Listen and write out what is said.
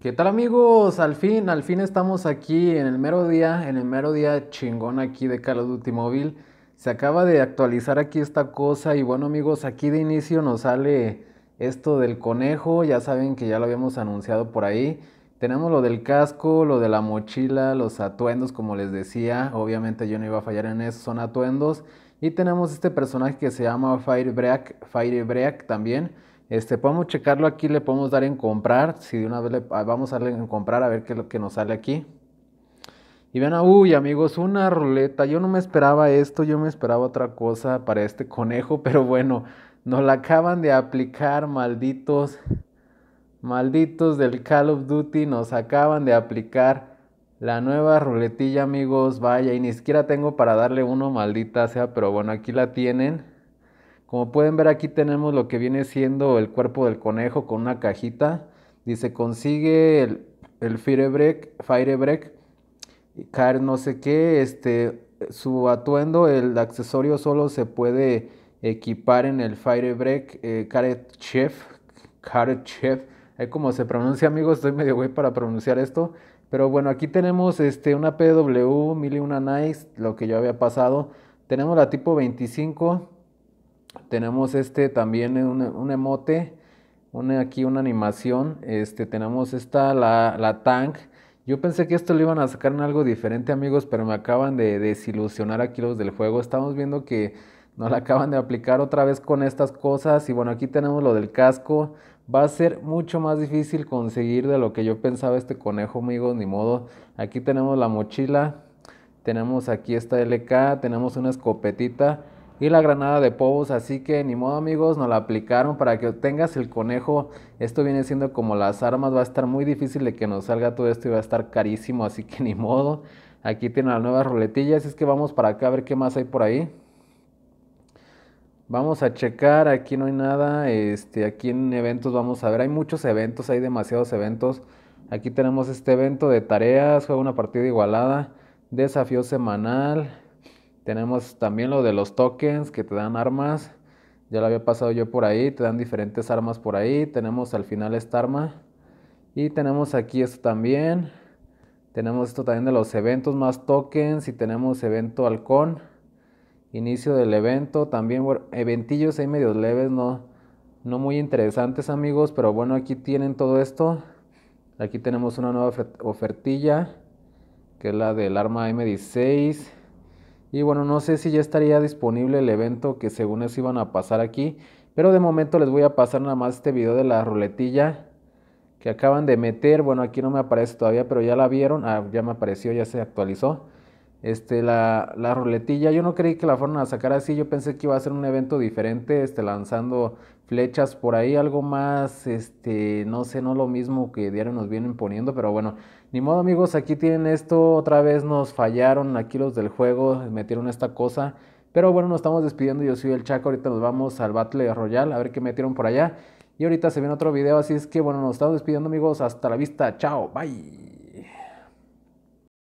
¿Qué tal amigos? Al fin, al fin estamos aquí en el mero día, en el mero día chingón aquí de Call of Duty Mobile. Se acaba de actualizar aquí esta cosa y bueno amigos, aquí de inicio nos sale esto del conejo, ya saben que ya lo habíamos anunciado por ahí. Tenemos lo del casco, lo de la mochila, los atuendos como les decía, obviamente yo no iba a fallar en eso, son atuendos. Y tenemos este personaje que se llama Firebreak, Firebreak también. Este, podemos checarlo aquí, le podemos dar en comprar. Si de una vez le, ah, vamos a darle en comprar a ver qué es lo que nos sale aquí. Y ven, uy amigos, una ruleta. Yo no me esperaba esto, yo me esperaba otra cosa para este conejo, pero bueno, nos la acaban de aplicar, malditos. Malditos del Call of Duty, nos acaban de aplicar la nueva ruletilla, amigos. Vaya, y ni siquiera tengo para darle uno, maldita sea, pero bueno, aquí la tienen. Como pueden ver aquí tenemos lo que viene siendo el cuerpo del conejo con una cajita. Dice consigue el, el Firebreak, Firebreak, car no sé qué, este, su atuendo, el accesorio solo se puede equipar en el Firebreak eh, Chef, Caret Chef, como se pronuncia amigos, estoy medio güey para pronunciar esto. Pero bueno, aquí tenemos este, una PW, mil y una nice, lo que yo había pasado. Tenemos la tipo 25, tenemos este también un, emote, una, aquí una animación. Este, tenemos esta, la, la tank. Yo pensé que esto lo iban a sacar en algo diferente, amigos, pero me acaban de desilusionar aquí los del juego. Estamos viendo que nos la acaban de aplicar otra vez con estas cosas. Y bueno, aquí tenemos lo del casco. Va a ser mucho más difícil conseguir de lo que yo pensaba este conejo, amigos, ni modo. Aquí tenemos la mochila. Tenemos aquí esta LK, tenemos una escopetita y la granada de povos. Así que ni modo amigos, nos la aplicaron para que tengas el conejo. Esto viene siendo como las armas. Va a estar muy difícil de que nos salga todo esto y va a estar carísimo. Así que ni modo. Aquí tienen las nuevas ruletillas. Es que vamos para acá a ver qué más hay por ahí. Vamos a checar, aquí no hay nada, este, aquí en eventos vamos a ver, hay muchos eventos, hay demasiados eventos. Aquí tenemos este evento de tareas, juega una partida igualada, desafío semanal, tenemos también lo de los tokens que te dan armas. Ya lo había pasado yo por ahí. Te dan diferentes armas por ahí. Tenemos al final esta arma. Y tenemos aquí esto también. Tenemos esto también de los eventos más tokens. Y tenemos evento halcón. Inicio del evento. También eventillos hay medios leves. No, no muy interesantes amigos. Pero bueno aquí tienen todo esto. Aquí tenemos una nueva ofertilla. Que es la del arma M16. Y bueno, no sé si ya estaría disponible el evento que según eso iban a pasar aquí. Pero de momento les voy a pasar nada más este video de la ruletilla que acaban de meter. Bueno, aquí no me aparece todavía, pero ya la vieron. Ah, ya me apareció, ya se actualizó. Este, la, la ruletilla, yo no creí que la fueran a sacar así. Yo pensé que iba a ser un evento diferente, este, lanzando flechas por ahí, algo más, este, no sé, no lo mismo que diario nos vienen poniendo, pero bueno, ni modo amigos, aquí tienen esto, otra vez nos fallaron aquí los del juego, metieron esta cosa, pero bueno, nos estamos despidiendo, yo soy el Chaco, ahorita nos vamos al Battle Royale, a ver qué metieron por allá, y ahorita se viene otro video, así es que bueno, nos estamos despidiendo amigos, hasta la vista, chao, bye.